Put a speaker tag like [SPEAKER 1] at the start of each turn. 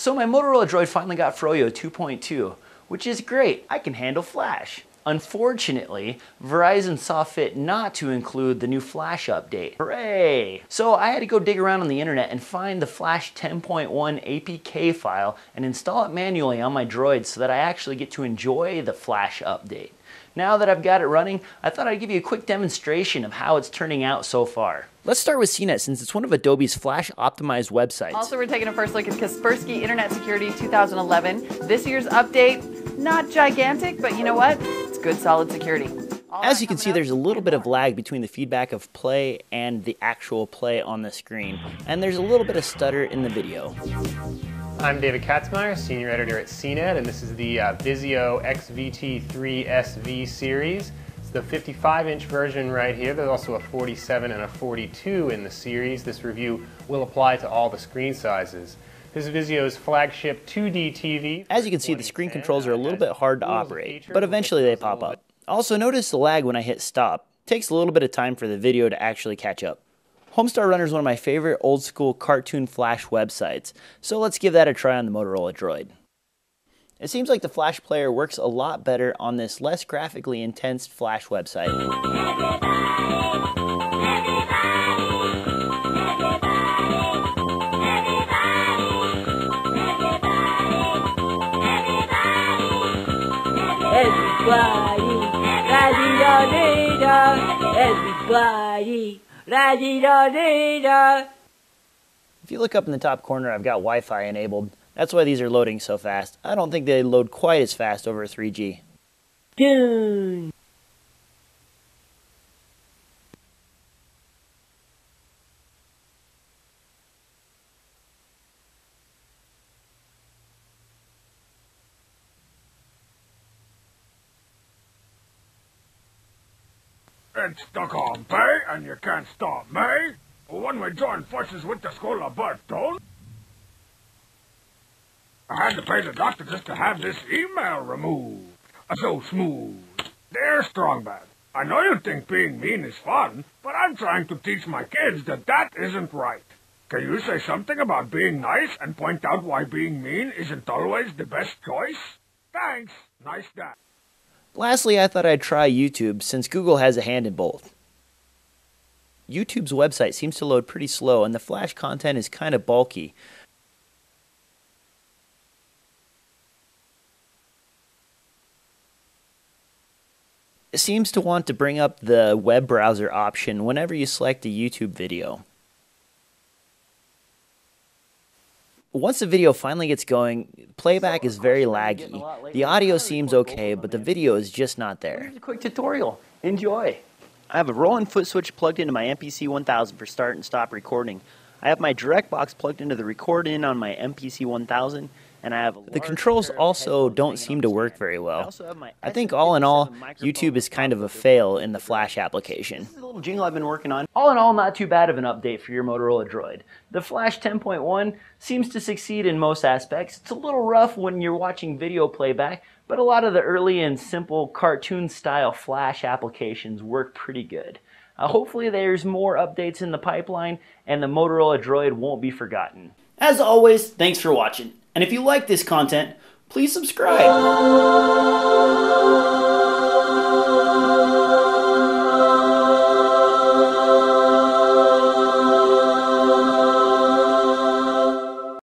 [SPEAKER 1] So my Motorola Droid finally got Froyo 2.2, which is great. I can handle Flash. Unfortunately, Verizon saw fit not to include the new Flash update. Hooray! So I had to go dig around on the internet and find the Flash 10.1 APK file and install it manually on my Droid so that I actually get to enjoy the Flash update. Now that I've got it running, I thought I'd give you a quick demonstration of how it's turning out so far. Let's start with CNET since it's one of Adobe's Flash optimized websites.
[SPEAKER 2] Also, we're taking a first look at Kaspersky Internet Security 2011. This year's update, not gigantic, but you know what? It's good solid security.
[SPEAKER 1] All As you can see, there's a little bit of lag between the feedback of play and the actual play on the screen, and there's a little bit of stutter in the video.
[SPEAKER 3] I'm David Katzmaier, Senior Editor at CNET, and this is the uh, Vizio XVT3 SV series. It's the 55-inch version right here. There's also a 47 and a 42 in the series. This review will apply to all the screen sizes. This is Vizio's flagship 2D TV.
[SPEAKER 1] As you can see, the screen controls are a little bit hard to operate, but eventually they pop up. Also, notice the lag when I hit stop. It takes a little bit of time for the video to actually catch up. Homestar Runner is one of my favorite old school cartoon flash websites, so let's give that a try on the Motorola Droid. It seems like the Flash player works a lot better on this less graphically intense Flash website. Everybody, everybody. If you look up in the top corner, I've got Wi-Fi enabled. That's why these are loading so fast. I don't think they load quite as fast over 3G. Dune.
[SPEAKER 4] It's the compay, and you can't stop me. When we join forces with the School of Barton, I had to pay the doctor just to have this email removed. So smooth. Dear Strongbad, I know you think being mean is fun, but I'm trying to teach my kids that that isn't right. Can you say something about being nice and point out why being mean isn't always the best choice? Thanks. Nice dad.
[SPEAKER 1] Lastly, I thought I'd try YouTube since Google has a hand in both. YouTube's website seems to load pretty slow and the Flash content is kind of bulky. It seems to want to bring up the web browser option whenever you select a YouTube video. Once the video finally gets going, playback is very laggy. The audio seems okay, but the video is just not there. Here's a quick tutorial. Enjoy. I have a Roland foot switch plugged into my MPC 1000 for start and stop recording. I have my direct box plugged into the record in on my MPC 1000 and I have the controls also don't seem to work very well. I think all in all, YouTube is kind of a fail in the Flash application. This is a little jingle I've been working on. All in all, not too bad of an update for your Motorola Droid. The Flash 10.1 seems to succeed in most aspects. It's a little rough when you're watching video playback, but a lot of the early and simple cartoon style Flash applications work pretty good. Uh, hopefully there's more updates in the pipeline and the Motorola Droid won't be forgotten. As always, thanks for watching. And if you like this content, please subscribe.